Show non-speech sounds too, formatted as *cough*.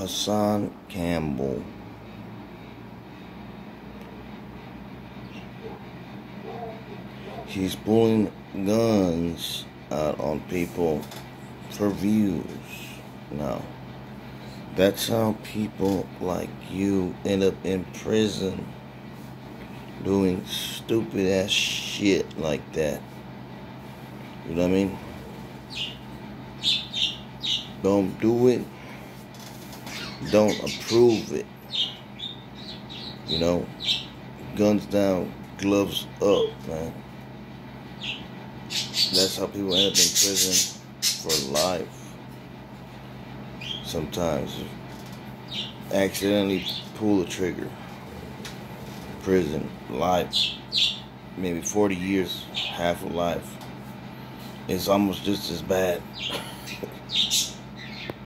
Hassan Campbell. He's pulling guns out on people for views. now. That's how people like you end up in prison doing stupid ass shit like that. You know what I mean? Don't do it. Don't approve it. You know, guns down, gloves up, man. That's how people end up in prison for life. Sometimes accidentally pull the trigger. Prison, life, maybe 40 years, half a life. It's almost just as bad. *laughs*